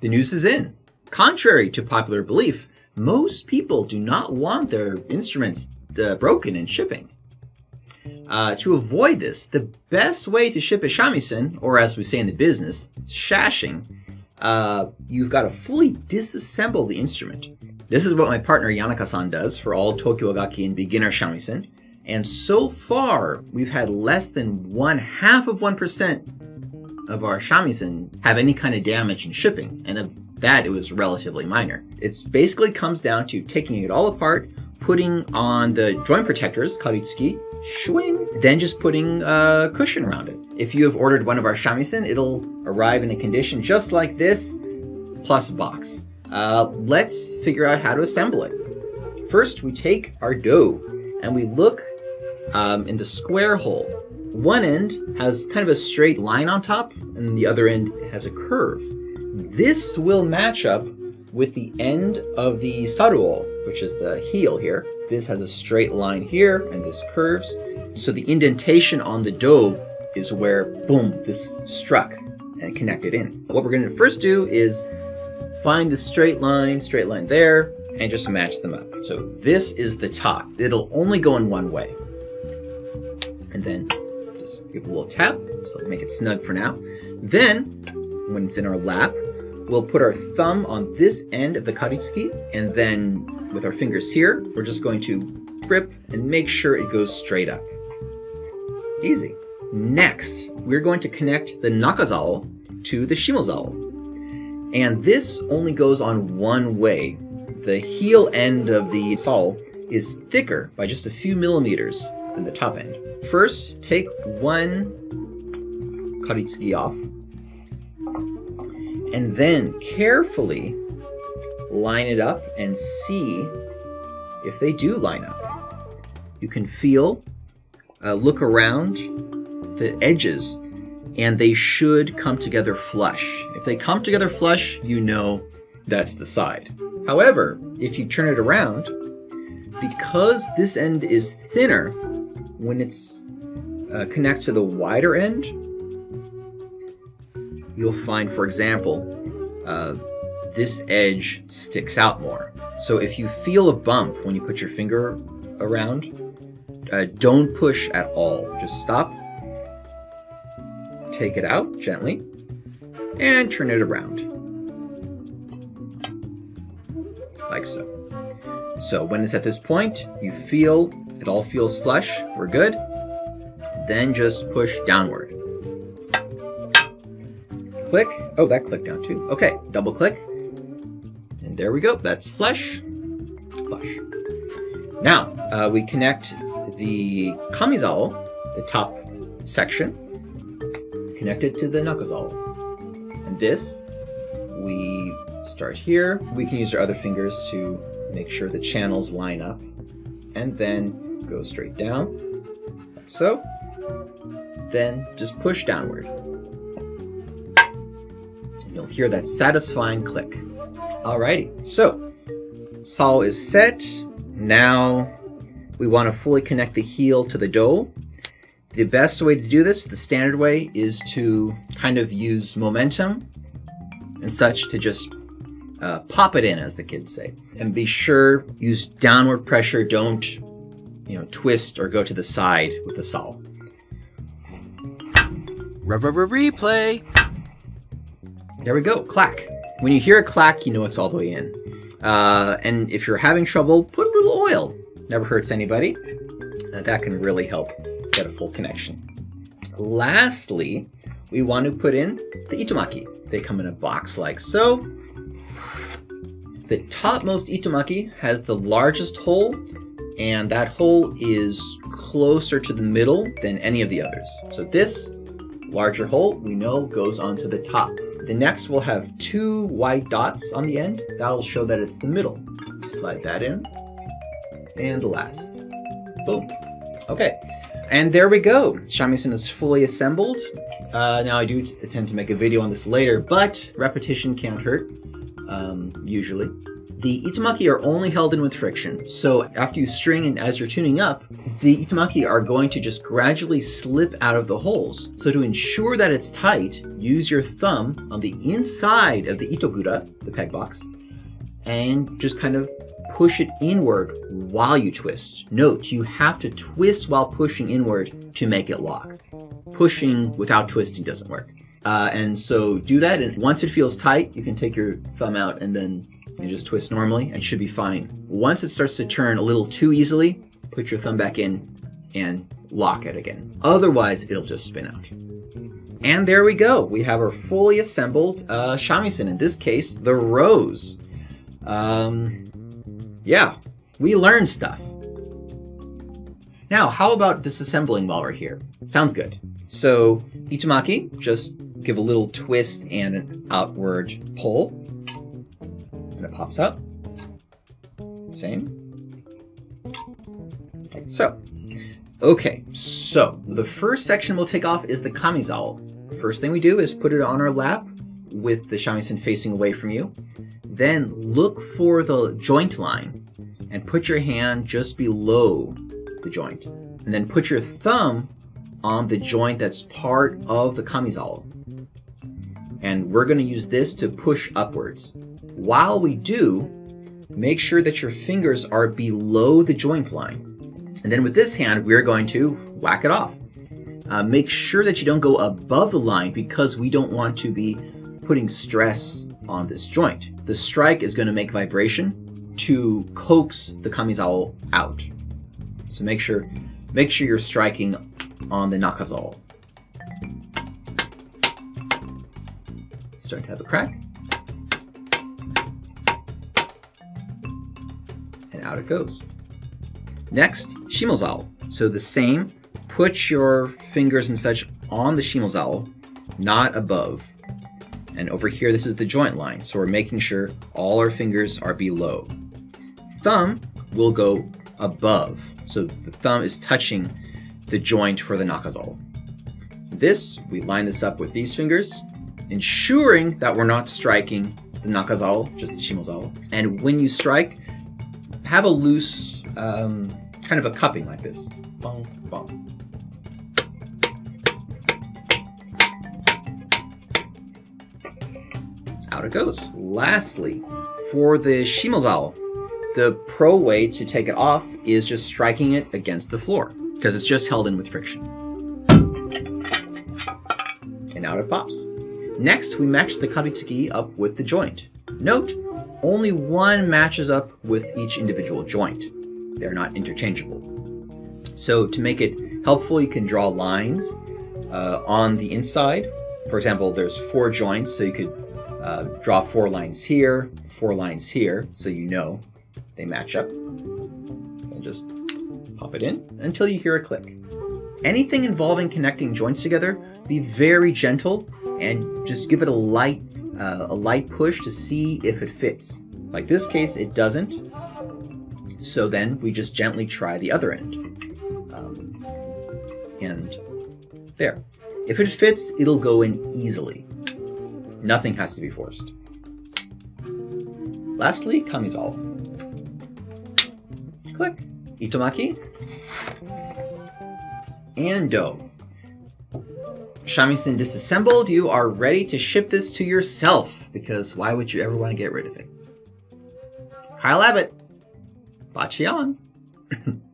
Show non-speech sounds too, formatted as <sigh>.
the news is in. Contrary to popular belief, most people do not want their instruments uh, broken in shipping. Uh, to avoid this, the best way to ship a shamisen, or as we say in the business, shashing, uh, you've got to fully disassemble the instrument. This is what my partner Yanaka-san does for all Tokyo Gaki and beginner shamisen. And so far, we've had less than one half of 1% of our shamisen have any kind of damage in shipping. And of that, it was relatively minor. It basically comes down to taking it all apart, putting on the joint protectors, karitsuki, swing, then just putting a cushion around it. If you have ordered one of our shamisen, it'll arrive in a condition just like this, plus a box. Uh, let's figure out how to assemble it. First, we take our dough and we look um, in the square hole. One end has kind of a straight line on top, and the other end has a curve. This will match up with the end of the saruo, which is the heel here. This has a straight line here, and this curves. So the indentation on the dough is where, boom, this struck and connected in. What we're going to first do is find the straight line, straight line there, and just match them up. So this is the top. It'll only go in one way and then just give a little tap, so make it snug for now. Then, when it's in our lap, we'll put our thumb on this end of the karitsuki, and then with our fingers here, we're just going to grip and make sure it goes straight up. Easy. Next, we're going to connect the nakazao to the shimozao. And this only goes on one way. The heel end of the sao is thicker by just a few millimeters the top end. First, take one karitsuki off, and then carefully line it up and see if they do line up. You can feel, uh, look around the edges, and they should come together flush. If they come together flush, you know that's the side. However, if you turn it around, because this end is thinner, when it's uh, connects to the wider end, you'll find, for example, uh, this edge sticks out more. So if you feel a bump when you put your finger around, uh, don't push at all. Just stop, take it out gently, and turn it around. Like so. So when it's at this point, you feel it all feels flush. We're good. Then just push downward. Click. Oh, that clicked down too. Okay, double click. And there we go. That's flush. Flush. Now, uh, we connect the kamizao, the top section, connect it to the nakazao. And this, we start here. We can use our other fingers to make sure the channels line up. And then go straight down, like so. Then just push downward. And you'll hear that satisfying click. Alrighty, so Sao is set. Now we want to fully connect the heel to the dough. The best way to do this, the standard way, is to kind of use momentum and such to just uh, pop it in, as the kids say. And be sure, use downward pressure. Don't you know, twist or go to the side with the sao. Replay. There we go. Clack. When you hear a clack, you know it's all the way in. Uh, and if you're having trouble, put a little oil. Never hurts anybody. Uh, that can really help get a full connection. Lastly, we want to put in the itomaki. They come in a box like so. The topmost itomaki has the largest hole and that hole is closer to the middle than any of the others. So this larger hole, we know, goes onto the top. The next will have two white dots on the end. That'll show that it's the middle. Slide that in. And the last. Boom. Okay. And there we go. Shamisen is fully assembled. Uh, now I do intend to make a video on this later, but repetition can't hurt, um, usually. The itomaki are only held in with friction, so after you string and as you're tuning up, the itomaki are going to just gradually slip out of the holes. So to ensure that it's tight, use your thumb on the inside of the itogura, the peg box, and just kind of push it inward while you twist. Note, you have to twist while pushing inward to make it lock. Pushing without twisting doesn't work. Uh, and so do that, and once it feels tight, you can take your thumb out and then you just twist normally and should be fine. Once it starts to turn a little too easily, put your thumb back in and lock it again. Otherwise, it'll just spin out. And there we go. We have our fully assembled uh, shamisen, in this case, the Rose. Um, yeah, we learned stuff. Now, how about disassembling while we're here? Sounds good. So, Itomaki, just give a little twist and an outward pull. And it pops up. Same. So. Okay, so the first section we'll take off is the kamizao. First thing we do is put it on our lap with the shamisen facing away from you. Then look for the joint line and put your hand just below the joint. And then put your thumb on the joint that's part of the kamizao. And we're going to use this to push upwards. While we do, make sure that your fingers are below the joint line. And then with this hand, we're going to whack it off. Uh, make sure that you don't go above the line because we don't want to be putting stress on this joint. The strike is going to make vibration to coax the kamizao out. So make sure make sure you're striking on the nakazao. Starting to have a crack. And out it goes. Next, shimozao. So the same, put your fingers and such on the shimozao, not above. And over here, this is the joint line. So we're making sure all our fingers are below. Thumb will go above. So the thumb is touching the joint for the nakazao. This, we line this up with these fingers, ensuring that we're not striking the nakazao, just the shimozao. And when you strike, have a loose, um, kind of a cupping like this. Bong, bong. Out it goes. Lastly, for the shimozao, the pro way to take it off is just striking it against the floor because it's just held in with friction. And out it pops. Next, we match the karitsuki up with the joint. Note, only one matches up with each individual joint. They're not interchangeable. So to make it helpful, you can draw lines uh, on the inside. For example, there's four joints, so you could uh, draw four lines here, four lines here, so you know they match up. And just pop it in until you hear a click. Anything involving connecting joints together, be very gentle and just give it a light, uh, a light push to see if it fits. Like this case, it doesn't. So then we just gently try the other end. Um, and there. If it fits, it'll go in easily. Nothing has to be forced. Lastly, kamizao. Click. Itomaki. And. Shamisen disassembled, you are ready to ship this to yourself, because why would you ever want to get rid of it? Kyle Abbott. Bachi on. <laughs>